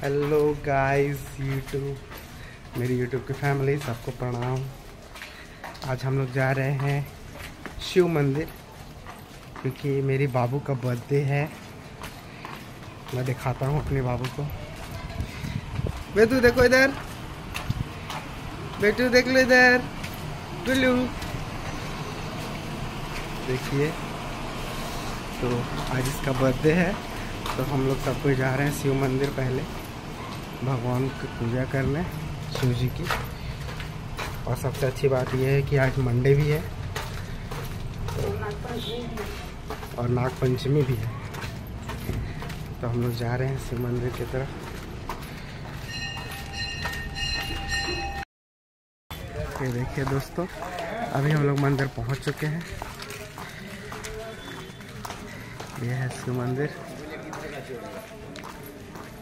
Hello guys YouTube मेरी YouTube की family सबको प्रणाम। आज हम लोग जा रहे हैं शिव मंदिर, क्योंकि मेरी बाबू का बर्थडे है। मैं दिखाता हूँ अपने बाबू को। बेटू देखो इधर। बेटू देख लो इधर। गुल्लू देखिए। तो आज इसका बर्थडे है। तो हम लोग सब कोई जा रहे हैं शिव मंदिर पहले। भगवान की पूजा करने शिव जी की। और सबसे अच्छी बात यह है कि आज मंडे भी है। और नाग पंचमी भी है। तो हम लोग जा रहे हैं शिव मंदिर की तरफ़। ये देखिए दोस्तों, अभी हम लोग मंदिर पहुँच चुके हैं। यह है शिव मंदिर।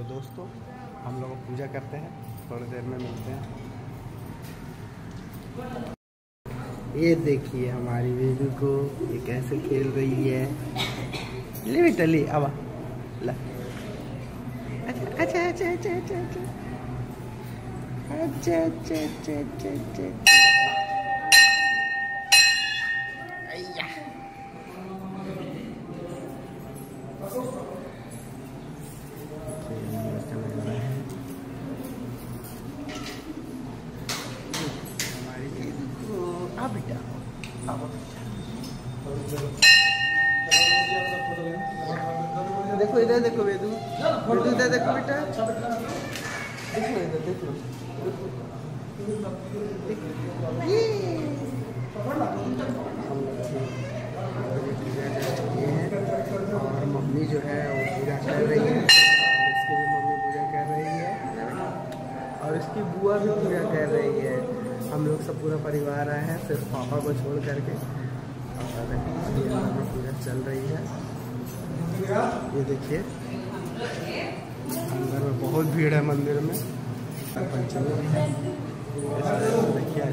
तो दोस्तों, हम लोग पूजा करते हैं, थोड़ी देर में मिलते हैं। ये देखिए हमारी बेबी को, ये कैसे खेल रही है। ले बेटा, ले अब ला। अच्छा अच्छा अच्छा अच्छा अच्छा अच्छा। अच्छा अच्छा अच्छा अच्छा अच्छा। बेटा। देखो इधर, देखो वेदू वेदू इधर देखो बेटा। देखो इधर, देखो। और मम्मी जो है वो पूजा कर रही है इसकी भी मम्मी पूजा कर रही है। और इसकी बुआ भी पूजा कर रही है। हम लोग सब पूरा परिवार आए हैं, सिर्फ़ पापा को छोड़ करके। और चल रही है। ये देखिए। अंदर में बहुत भीड़ है मंदिर में। पंचमी देखिए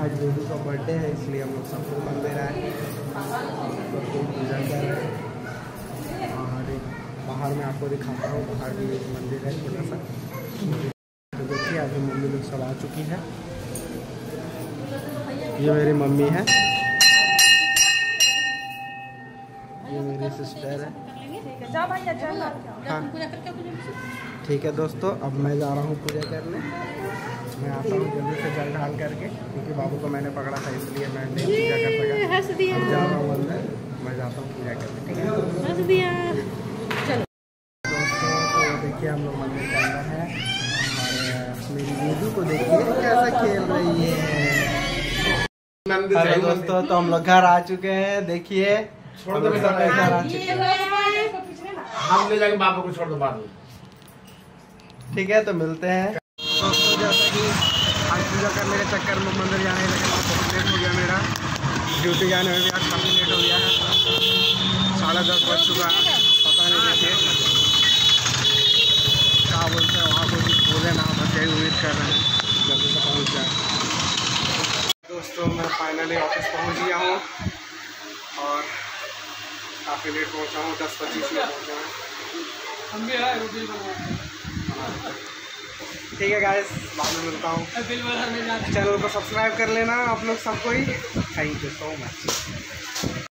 आज बेबी का बर्थडे है इसलिए हम लोग सब लोग मंदिर आए सबको पूजा कर रहे हैं। और बाहर में आपको दिखाता हूँ बाहर भी एक मंदिर है छोटा सा। तो देखिए अभी मम्मी लोग सब आ चुकी है। ये मेरी मम्मी है। ये मेरी सिस्टर है। हाँ। ठीक है दोस्तों अब मैं जा रहा हूँ पूजा करने। मैं आता हूँ जल्दी से जल ढाल करके क्योंकि बाबू को मैंने पकड़ा था इसलिए मैं नहीं पूजा कर सका। हंस दिया। जा रहा हूँ अंदर मैं जाता हूँ पूजा करने ठीक है हंस दिया। दोस्तों तो देखिए हम लोग मंदिर के अंदर हैं। और मेरी दीदी को देखिए कैसे खेल रही है। हेलो दोस्तों तो हम लोग घर आ चुके हैं। देखिए छोड़ दो घर आ चुके हैं। हम ले जाके बाबा को छोड़ दो बाद में। ठीक है तो मिलते हैं। जैसा कि आज पूजा करने के चक्कर में मंदिर जाने लगे बहुत लेट हो गया मेरा। ड्यूटी जाने में भी आज काफ़ी लेट हो गया है। साढ़े दस बज चुका है, पता नहीं देखिए। क्या बोलते हैं, वहाँ कुछ बोले ना बस यही उम्मीद कर रहे हैं। जल्दी से पहुँच जाए। दोस्तों, मैं फाइनली ऑफ़िस पहुँच गया हूँ और काफ़ी लेट पहुँचा हूँ, दस पच्चीस में पहुँचा हूँ। ठीक है गाइस बाद में मिलता हूँ. चैनल को सब्सक्राइब कर लेना आप लोग सबको ही. Thank you so much